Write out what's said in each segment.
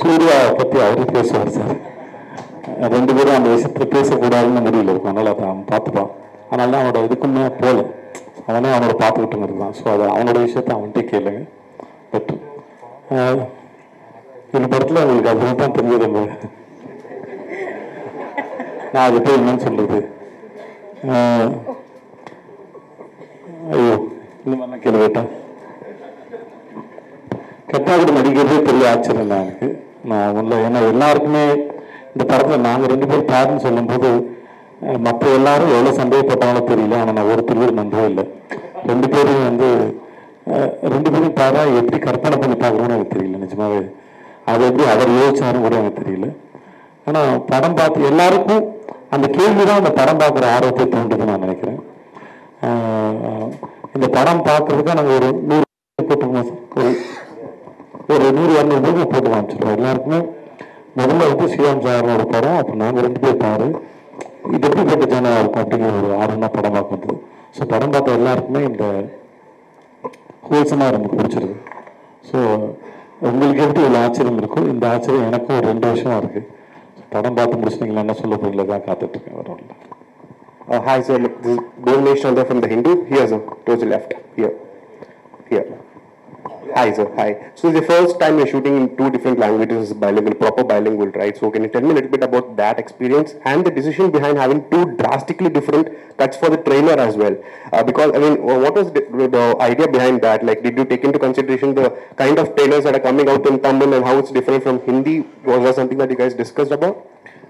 சூர்யா பற்றி அவரு பேசுவார் சார். ரெண்டு பேரும் அந்த விஷயத்தில் பேசக்கூடாதுன்னு முடியல இருக்கும். அதனால் அதை அவன் பார்த்துப்பான். அதனால தான் அவனோட இதுக்குமே போகல. அவனே அவனோட பார்த்துக்கிட்டு தான். ஸோ அதை அவனோட விஷயத்த அவன்கிட்ட கேளுங்க. பட் இந்த படத்தில் அவங்களுக்கு அதுவும் தான் தெரிஞ்சது நான் அது போய் என்னன்னு சொல்கிறது ஐயோ இந்த மாதிரிலாம் கேள்வி கேட்டேன். கெட்டாவது நடிக்கிறதே பெரிய ஆச்சரியம் தான் எனக்கு நான் உள்ள ஏன்னா எல்லாருக்குமே இந்த படத்தில் நாங்கள் ரெண்டு பேரும் பேருன்னு சொல்லும்போது மற்ற எல்லாரும் எவ்வளோ சந்தேகப்பட்டாலும் தெரியல. ஆனால் நான் ஒருத்தர் கூட நம்பவே இல்லை. ரெண்டு பேரும் வந்து ரெண்டு பேரும் பேரா எப்படி கற்பனை பண்ணி பார்க்குறோன்னு எனக்கு தெரியல நிஜமாவே. அது எப்படி அவர் யோசிச்சாரும் கூட எனக்கு தெரியல. ஆனால் படம் பார்த்து எல்லாருக்கும் அந்த கேள்வி தான் அந்த படம் பார்க்குற ஆர்வத்தை தூண்டுதுன்னு நான் நினைக்கிறேன். இந்த படம் பார்க்கறதுக்கு நாங்கள் ஒரு நூறு கூட்டம் ஒரு ஒரு நூறு இரநூறு பேருக்கு போட்டு காமிச்சிருவோம் எல்லாருக்குமே முதல்ல வந்து ஸ்ரீராம் சாரோட படம் அப்போ நாங்கள் ரெண்டு பேர் பாரு இது எப்படிப்பட்ட ஜனம் இருக்கும் அப்படிங்கிற ஒரு ஆர்வமாக படம் பார்க்குறது ஸோ படம் பார்த்த எல்லாருக்குமே இந்த ஹோல்சமாக ரொம்ப பிடிச்சிருக்கு ஸோ உங்களுக்கு எப்படி இவ்வளோ ஆச்சரியம் இருக்கோ இந்த ஆச்சரியம் எனக்கும் ஒரு ரெண்டு வருஷமா இருக்கு படம் பார்த்து முடிச்சிட்டீங்களா என்ன சொல்ல போறீங்களா தான் காத்துட்டு இருக்கேன் வர Uh, hi, sir. Look, this is Bhuvanesh Chandra from the Hindu. Here, sir. Towards the left. Here. Here. Hi, sir. Hi. So, the first time you're shooting in two different languages, is bilingual, proper bilingual, right? So, can you tell me a little bit about that experience and the decision behind having two drastically different cuts for the trailer as well? Uh, because, I mean, what was the, the idea behind that? Like, did you take into consideration the kind of trailers that are coming out in Tamil and how it's different from Hindi? Was that something that you guys discussed about?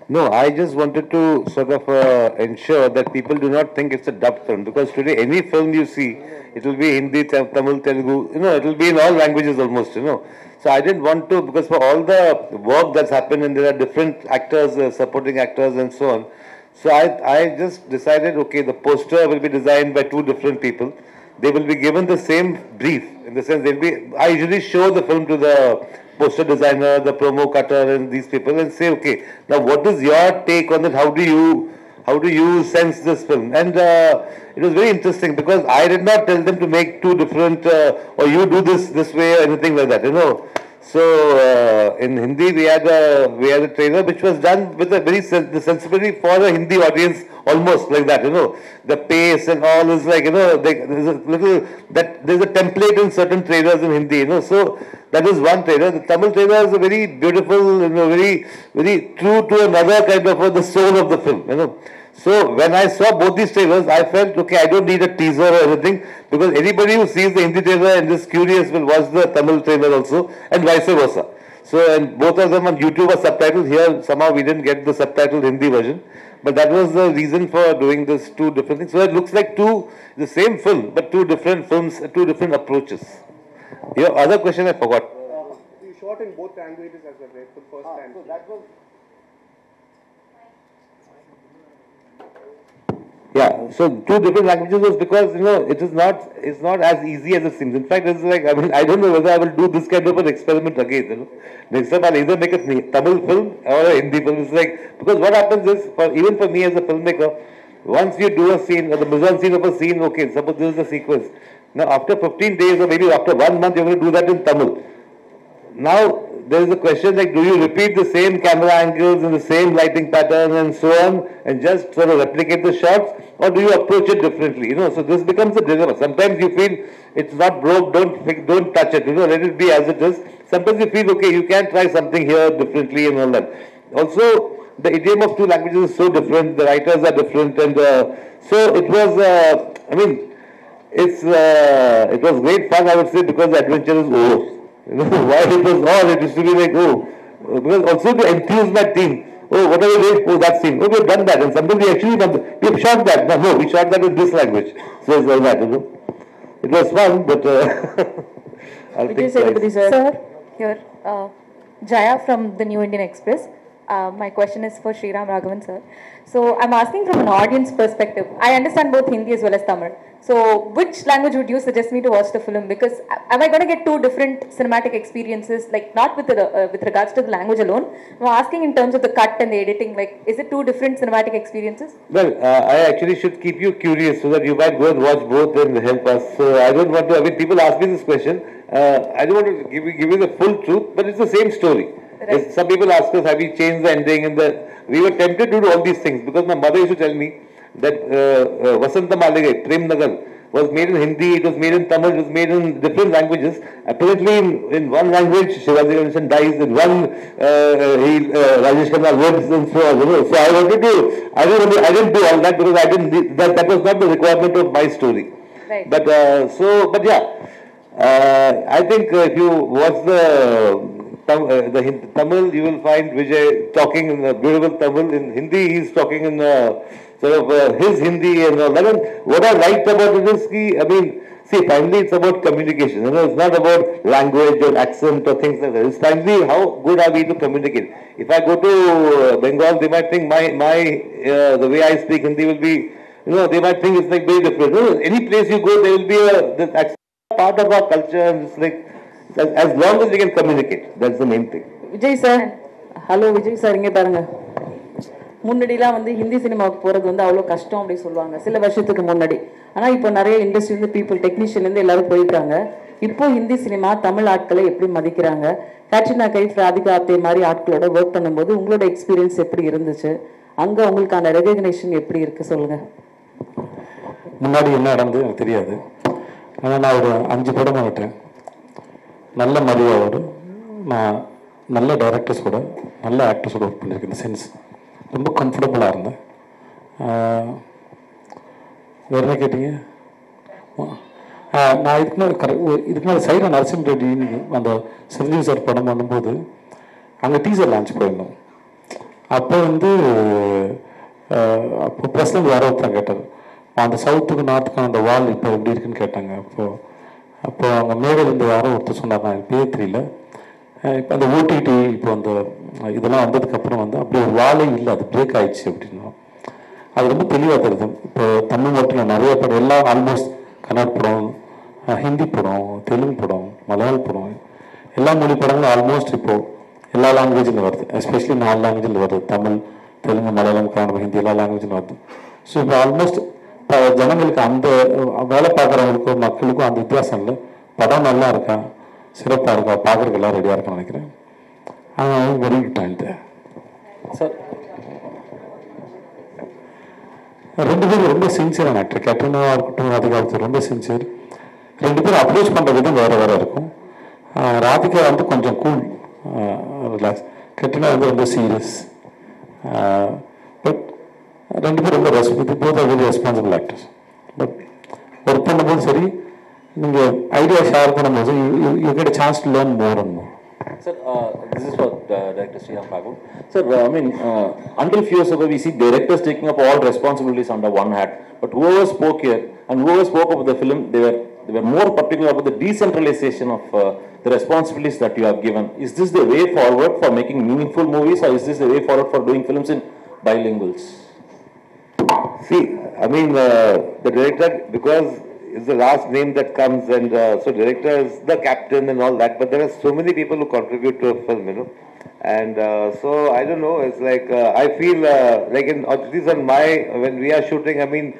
No, I just wanted to sort of uh, ensure that people do not think it's a dub film because today any film you see, it will be Hindi, Tamil, Telugu, you know, it will be in all languages almost, you know. So I didn't want to because for all the work that's happened and there are different actors, uh, supporting actors and so on. So I, I just decided, okay, the poster will be designed by two different people. They will be given the same brief in the sense they'll be. I usually show the film to the poster designer, the promo cutter, and these people, and say, okay, now what is your take on it? How do you how do you sense this film? And uh, it was very interesting because I did not tell them to make two different uh, or you do this this way or anything like that, you know. So uh, in Hindi we had a we had a trailer which was done with a very sen- the sensibility for the Hindi audience almost like that, you know. The pace and all is like you know they, there's a little that there's a template in certain trailers in Hindi, you know. So that is one trailer. The Tamil trailer is a very beautiful, you know, very very true to another kind of uh, the soul of the film, you know. So when I saw both these trailers, I felt okay. I don't need a teaser or anything because anybody who sees the Hindi trailer and is curious will watch the Tamil trailer also, and vice versa. So and both of them on YouTube are subtitled. Here somehow we didn't get the subtitled Hindi version, but that was the reason for doing this two different things. So it looks like two the same film, but two different films, two different approaches. Your other question I forgot. Uh, you shot in both languages as well, right? For the first ah, time. that was. Yeah, so two different languages was because you know it is not it's not as easy as it seems. In fact, it's like I mean I don't know whether I will do this kind of an experiment again. You know, next time I'll either make a Tamil film or a Hindi film. It's like because what happens is for even for me as a filmmaker, once you do a scene or the mise scene of a scene, okay, suppose this is a sequence. Now after 15 days or maybe after one month, you're going to do that in Tamil. Now there is a question like, do you repeat the same camera angles and the same lighting pattern and so on, and just sort of replicate the shots, or do you approach it differently? You know, so this becomes a dilemma. Sometimes you feel it's not broke, don't don't touch it. You know, let it be as it is. Sometimes you feel okay, you can try something here differently and all that. Also, the idiom of two languages is so different. The writers are different, and uh, so it was. Uh, I mean, it's uh, it was great fun, I would say, because the adventure is over. You know, why it was all, it used to be like, oh, because also to enthuse my team. Oh, what are we doing? Oh, that scene. Oh, we've done that. And sometimes we actually done that. We've shot that. No, no, we shot that in this language. So it's like that, you know. It was fun, but uh, I'll Vijay think twice. Sethupathi, sir. Sir, here, uh, Jaya from the New Indian Express. Uh, my question is for Sriram Raghavan, sir. So I'm asking from an audience perspective. I understand both Hindi as well as Tamil. So which language would you suggest me to watch the film? Because am I going to get two different cinematic experiences? Like not with the, uh, with regards to the language alone. I'm asking in terms of the cut and the editing. Like, is it two different cinematic experiences? Well, uh, I actually should keep you curious so that you might go and watch both and help us. So I don't want to, I mean, people ask me this question. uh, I don't want to give you, give you the full truth, but it's the same story. Yes, Some people ask us, have we changed the ending? And the, we were tempted to do all these things because my mother used to tell me that uh, uh, Vasantha Maligai, Prem Nagar, was made in Hindi, it was made in Tamil, it was made in different languages. Apparently, in, in one language, Shivaji Ganesan dies, in one, uh, he, uh, Rajesh Khanna lives, and so on. So I wanted to, I didn't, I didn't do all that because I didn't, that, that was not the requirement of my story. Right. But uh, so, but yeah, uh, I think uh, if you watch the uh, the Hin- Tamil, you will find Vijay talking in uh, beautiful Tamil. In Hindi, he's talking in uh, sort of uh, his Hindi and all that. And what I liked about it is, he, I mean, see, finally it's about communication. You know, it's not about language or accent or things like that. It's finally how good are we to communicate. If I go to uh, Bengal, they might think my my uh, the way I speak Hindi will be, you know, they might think it's like very different. You know, any place you go, there will be a this accent part of our culture and it's like as, long as we can communicate that's the main thing. Vijay sir hello Vijay sir இங்கே பாருங்க. முன்னாடிலாம் வந்து ஹிந்தி சினிமாவுக்கு போகிறது வந்து அவ்வளோ கஷ்டம் அப்படி சொல்லுவாங்க. சில வருஷத்துக்கு முன்னாடி. ஆனால் இப்போ நிறைய இண்டஸ்ட்ரியிலேருந்து பீப்புள் டெக்னீஷியன்லேருந்து எல்லாரும் போயிருக்காங்க. இப்போ ஹிந்தி சினிமா தமிழ் ஆட்களை எப்படி மதிக்கிறாங்க? கேட்ரினா கைஃப் ராதிகா ஆப்தே மாதிரி ஆட்களோட ஒர்க் பண்ணும்போது உங்களோட எக்ஸ்பீரியன்ஸ் எப்படி இருந்துச்சு? அங்கே உங்களுக்கான ரெகக்னேஷன் எப்படி இருக்கு சொல்லுங்க. முன்னாடி என்ன நடந்தது எனக்கு தெரியாது. ஆனால் நான் ஒரு அஞ்சு படம் பண்ணிட்டேன். நல்ல மரியாதையோடு நான் நல்ல டைரக்டர்ஸோட நல்ல ஆக்டர்ஸோட ஒர்க் பண்ணியிருக்கேன் இந்த சென்ஸ் ரொம்ப கம்ஃபர்டபுளாக இருந்தேன். வேறு என்ன கேட்டீங்க? நான் இதுக்கு மேலே கரெக்ட் இதுக்கு மேலே சைரா நரசிம்ம ரெட்டின்னு அந்த சஞ்சீவ் சார் படம் பண்ணும்போது அங்கே டீசர் லான்ச் போயிருந்தோம் அப்போ வந்து அப்போ ப்ரெஸ்லேருந்து யாரோ ஒருத்தர் கேட்டார். அந்த சவுத்துக்கு நார்த்துக்கும் அந்த வால் இப்போ எப்படி இருக்குன்னு கேட்டாங்க. அப்போது அப்போ அங்கே மேடையிலேருந்து யாரோ ஒருத்தர் சொன்னார் நான் பேர் தெரியல. இப்போ அந்த ஓடிடி இப்போ அந்த இதெல்லாம் வந்ததுக்கப்புறம் வந்து அப்படி ஒரு வாழை இல்லை அது பிரேக் ஆயிடுச்சு அப்படின்னா அது ரொம்ப தெளிவாக தருது இப்போ தமிழ் மட்டும் நிறைய படம் எல்லாம் ஆல்மோஸ்ட் கன்னட படம் ஹிந்தி படம் தெலுங்கு படம் மலையாள படம் எல்லா மொழி படங்களும் ஆல்மோஸ்ட் இப்போ எல்லா லாங்குவேஜில் வருது. எஸ்பெஷலி நாலு லாங்குவேஜில் வருது. தமிழ் தெலுங்கு மலையாளம் கன்னடம் ஹிந்தி எல்லா லாங்குவேஜில் வருது. ஸோ இப்போ ஆல்மோஸ்ட் ஜனங்களுக்கு அந்த வேலை பார்க்குறவங்களுக்கும் மக்களுக்கும் அந்த வித்தியாசம் இல்லை. படம் நல்லா இருக்கா? சிறப்பாக இருக்கா? பார்க்குறதுக்கு எல்லாம் ரெடியாக இருக்குன்னு நினைக்கிறேன். ஆனால் வெரி டேலண்ட் சார். ரெண்டு பேரும் ரொம்ப சின்சியரான ஆக்டர் கேப்டனாக இருக்கட்டும் ராதிகா ரொம்ப சின்சியர் ரெண்டு பேரும் அப்ரோச் பண்ணுற விதம் வேறு வேறு இருக்கும். ராதிகா வந்து கொஞ்சம் கூல் ரிலாக்ஸ் கேப்டனா வந்து ரொம்ப சீரியஸ் ரெண்டு பேரும் ரொம்ப response both very responsible actors but work பண்ணும்போது சரி நீங்கள் ஐடியா ஷேர் பண்ணும்போது you get chance to learn more and more Sir, uh, this is for uh, Director Sriram Raghavan. Sir, uh, I mean, uh, until few years ago, we see directors taking up all responsibilities under one hat. But whoever spoke here and whoever spoke about the film, they were they were more particular about the decentralization of uh, the responsibilities that you have given. Is this the way forward for making meaningful movies, or is this the way forward for doing films in bilinguals? See i mean uh, the director because it's the last name that comes and uh, so director is the captain and all that but there are so many people who contribute to a film you know and uh, so i don't know it's like uh, i feel uh, like in at least on my when we are shooting i mean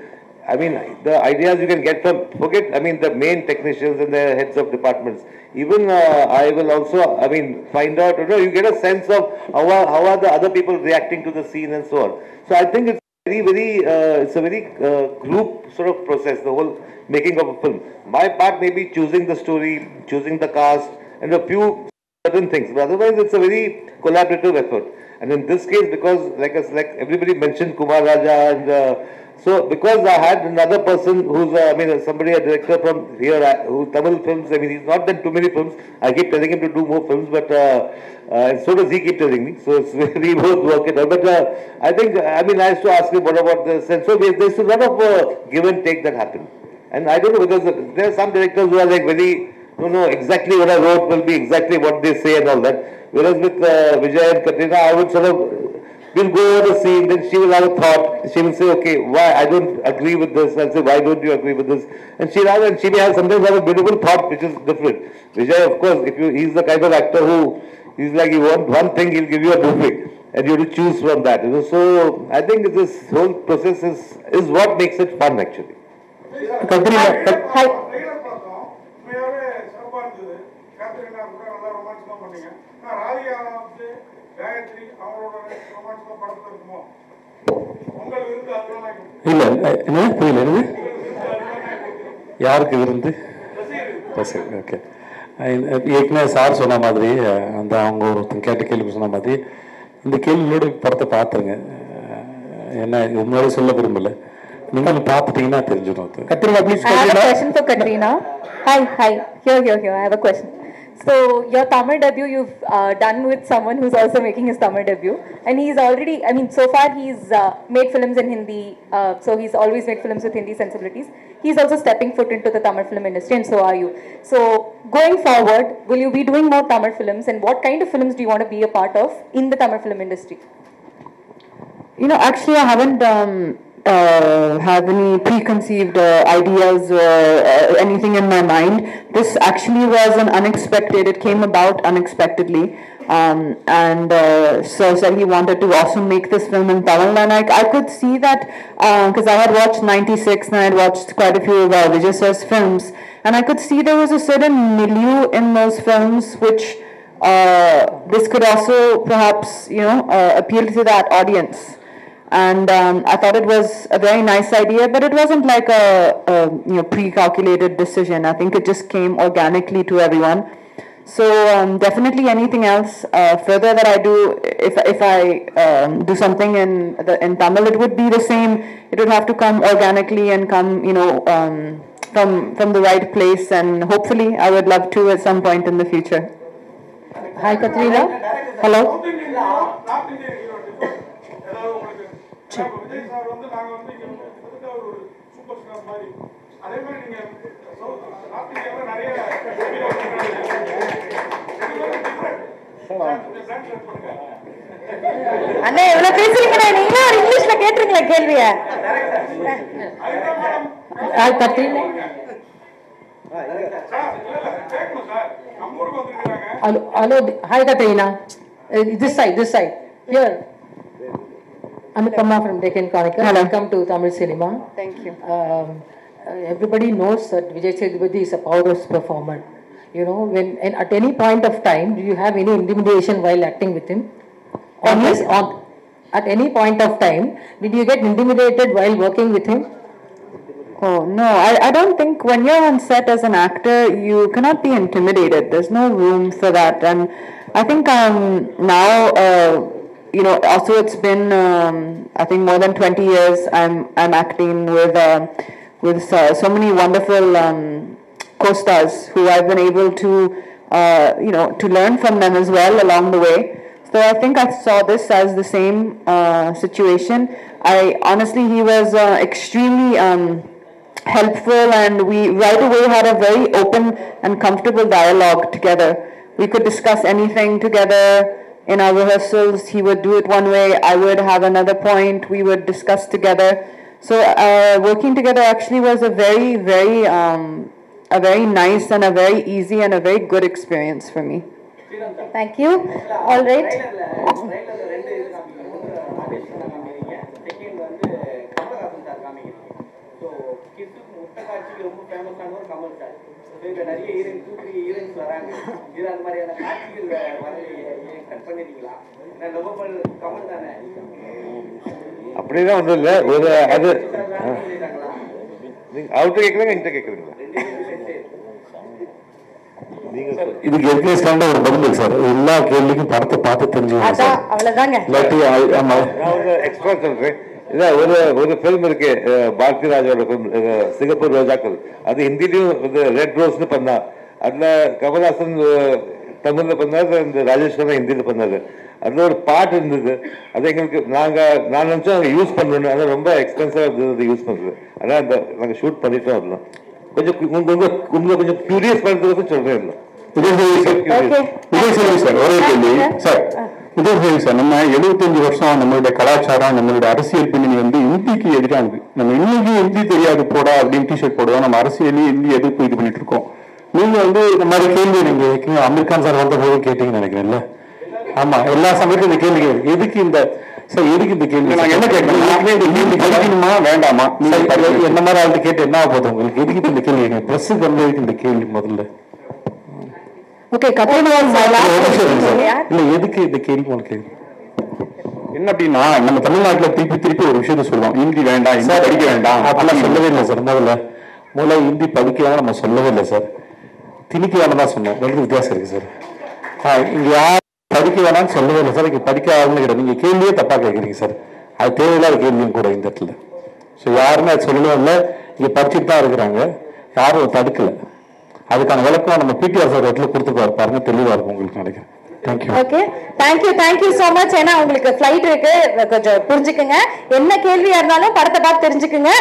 I mean, the ideas you can get from, forget, I mean, the main technicians and the heads of departments. Even uh, I will also, I mean, find out, you know, you get a sense of how are, how are the other people reacting to the scene and so on. So I think it's very, very, uh, it's a very uh, group sort of process, the whole making of a film. My part may be choosing the story, choosing the cast, and a few certain things. But otherwise, it's a very collaborative effort. And in this case, because like like everybody mentioned Kumar Raja, and uh, so because I had another person who's, uh, I mean, somebody a director from here, uh, who Tamil films. I mean, he's not done too many films. I keep telling him to do more films, but uh, uh, so does he keep telling me. So we both work it out. But uh, I think, I mean, I used to ask him what about this, and so there- there's a lot of give and take that happen. And I don't know because there are some directors who are like very, no, no, exactly what I wrote will be exactly what they say and all that. Whereas with Vijay and Katrina, I would sort of, We'll go over the scene, then she will have a thought. She will say, okay, why I don't agree with this. I'll say, why don't you agree with this? And she will and she may have sometimes have a beautiful thought which is different. Vijay, of course, if you he's the kind of actor who he's like you want one thing, he'll give you a buffet. And you have to choose from that. You know? So I think this whole process is is what makes it fun actually. இல்ல என்ன? புரியல என்னது? யாருக்கு விருந்து? ரசிகர் okay. ஏற்கனவே sir சொன்ன மாதிரி அந்த அவங்க ஒருத்தங்க கேட்ட கேள்வி சொன்ன மாதிரி இந்த கேள்வியோட படத்தை பார்த்துருங்க. என்ன இது சொல்ல விரும்பல. நீங்களும் பார்த்துட்டீங்கன்னா தெரிஞ்சிடும் அது. Please please, hi hi okay okay question I have a question So, your Tamil debut you've uh, done with someone who's also making his Tamil debut, and he's already. I mean, so far he's uh, made films in Hindi. Uh, so he's always made films with Hindi sensibilities. He's also stepping foot into the Tamil film industry, and so are you. So, going forward, will you be doing more Tamil films, and what kind of films do you want to be a part of in the Tamil film industry? You know, actually, I haven't um, uh, have any preconceived uh, ideas or uh, anything in my mind. This actually was an unexpected. It came about unexpectedly. Um, and uh, Sir said he wanted to also make this film in Tamil, and I, I could see that because I had watched '96 and I had watched quite a few of uh, Vijay Sir's films, and I could see there was a certain milieu in those films which uh, this could also perhaps you know uh, appeal to that audience and um, I thought it was a very nice idea, but it wasn't like a, a you know pre-calculated decision. I think it just came organically to everyone. So um, definitely anything else uh, further that I do, if if I um, do something in the, in Tamil, it would be the same. It would have to come organically and come you know um, from from the right place, and hopefully I would love to at some point in the future. Hi, Katrina. Hello. சரி. Vijay sir வந்து நாங்க வந்து இங்க கிட்டத்தட்ட ஒரு super star மாதிரி. அதே மாதிரி நீங்க நார்த் எவ்வளவு பேசுறீங்கடா நீங்க ஒரு இங்கிலீஷ்ல கேட்டிருக்கீங்களா கேள்விய. அது hello hello hi கட்டைனா this side this side here Anupama from Deccan Chronicle. Welcome to Tamil cinema. Thank you. Um, uh, everybody knows that Vijay Sethupathi is a powerhouse performer. You know, when and at any point of time, do you have any intimidation while acting with him? On this, on at any point of time, did you get intimidated while working with him? Oh, no, I, I don't think when you're on set as an actor, you cannot be intimidated. There's no room for that. And I think um, now, uh, you know, also it's been, um, I think, more than 20 years I'm, I'm acting with, uh, with uh, so many wonderful um, co-stars who I've been able to, uh, you know, to learn from them as well along the way. So I think I saw this as the same uh, situation. I honestly, he was uh, extremely um, helpful, and we right away had a very open and comfortable dialogue together. We could discuss anything together. In our rehearsals, he would do it one way, I would have another point, we would discuss together. So uh, working together actually was a very, very, um, a very nice and a very easy and a very good experience for me. Thank you. All right. காட்சிக்கு ரொம்ப ஃபேமஸானவர் Kamal sir. இதில் நிறைய heroine two three heroines வராங்க. இது அந்த மாதிரியான காட்சிகள் ஏன் கட் பண்ணிட்டீங்களா? ஏன்னா கமல் தானே? அப்படிலாம் ஒன்றும் இல்லை. ஒரு அது நீங்க அவர்கிட்ட கேட்குறீங்க என்கிட்ட கேட்குறீங்களா. இதுக்கு ஸ்டாண்டா ஒரு பதில் சார்? எல்லா கேள்விக்கும் படத்தை பார்த்து தெரிஞ்சுக்கணும் அவ்வளவுதாங்க. எக்ஸ்ட்ரா சொல்றேன். இதான் ஒரு ஒரு ஃபிலிம் இருக்கு பாரதி ராஜாவோட ஃபிலிம் சிங்கப்பூர் ரோஜாக்கள். அது ஹிந்திலையும் ரெட் ரோஸ்னு பண்ணா. அதுல கமல்ஹாசன் தமிழ்ல பண்ணாரு இந்த ராஜேஷ் கண்ணா ஹிந்தியில பண்ணாரு. அதுல ஒரு பாட்டு இருந்தது. அது எங்களுக்கு நாங்க நான் நினைச்சோம் யூஸ் பண்ணணும் அது ரொம்ப எக்ஸ்பென்சிவா இருந்தது யூஸ் பண்றது. அதான் அந்த நாங்க ஷூட் பண்ணிட்டோம் அதெல்லாம் கொஞ்சம் கு- உங்க உங்க உங்க கொஞ்சம் கியூரியஸ் பண்றதுக்கு சொல்றேன் இல்லை விஜய் சார் ஒரே கேள்வி சார் சேவி சார் நம்ம 75 வருஷம் நம்மளுடைய கலாச்சாரம் நம்மளுடைய அரசியல் பின்னணி வந்து இந்திக்கு எதிரானது. நம்ம இன்னைக்கு இந்தி தெரியாது போடா அப்படின்னு டிஷர்ட் போடுவோம். நம்ம அரசியலையும் இந்தி எதிர்ப்பு இது பண்ணிட்டு இருக்கோம். நீங்க வந்து இந்த மாதிரி கேள்வி நீங்க ஏற்கனவே அமீர் கான் சார் வந்த போது கேட்டீங்கன்னு நினைக்கிறேன்ல. ஆமா எல்லா சமயத்தும் இந்த கேள்வி எதுக்கு இந்த சார் எதுக்கு இந்த கேள்வி? நாங்க என்ன கேட்கணும் இந்த கேள்வி படிக்கணுமா? வேண்டாமா? என்ன மாதிரி ஆள்கிட்ட கேட்டு என்ன ஆக போகுது உங்களுக்கு? எதுக்கு இந்த கேள்வி பிரஸுக்கு வந்து எதுக்கு இந்த கேள்வி முதல்ல. சார். இல்ல எதுக்கு இந்த கேள்வி உனக்கு என்ன அப்படின்னா நம்ம தமிழ்நாட்டுல திருப்பி திருப்பி ஒரு விஷயத்த சொல்லுவோம். ஹிந்தி வேண்டாம் ஹிந்தி படிக்க வேண்டாம் அப்படிலாம் சொல்லவே இல்லை சார் முதல்ல. முதல்ல ஹிந்தி படிக்க வேணாம் நம்ம சொல்லவே இல்லை சார். திணிக்க வேணாம் தான் சொன்னோம் ரெண்டு வித்தியாசம் இருக்கு சார். இங்க யார் படிக்க வேணாம்னு சொல்லவே இல்லை சார். இங்க படிக்க ஆகணும்னு கிடையாது நீங்க கேள்வியே தப்பா கேட்குறீங்க சார். அது தேவையில்லாத கேள்வியும் கூட இந்த இடத்துல. ஸோ யாருமே அது சொல்லவே இல்லை. இங்க படிச்சுட்டு தான் இருக்கிறாங்க. யாரும் தடுக்கல. அதுக்கான விளக்கம் நம்ம பிடிஆர் சார் இடத்துல கொடுத்துருப்பாரு பாருங்க தெளிவாக இருக்கும் உங்களுக்கு நினைக்கிறேன். Thank you okay thank you thank you so much ஏன்னா உங்களுக்கு ஃப்ளைட் இருக்கு. கொஞ்சம் புரிஞ்சுக்குங்க. என்ன கேள்வியா இருந்தாலும் படத்தை பார்த்து தெரிஞ்சுக்குங்க.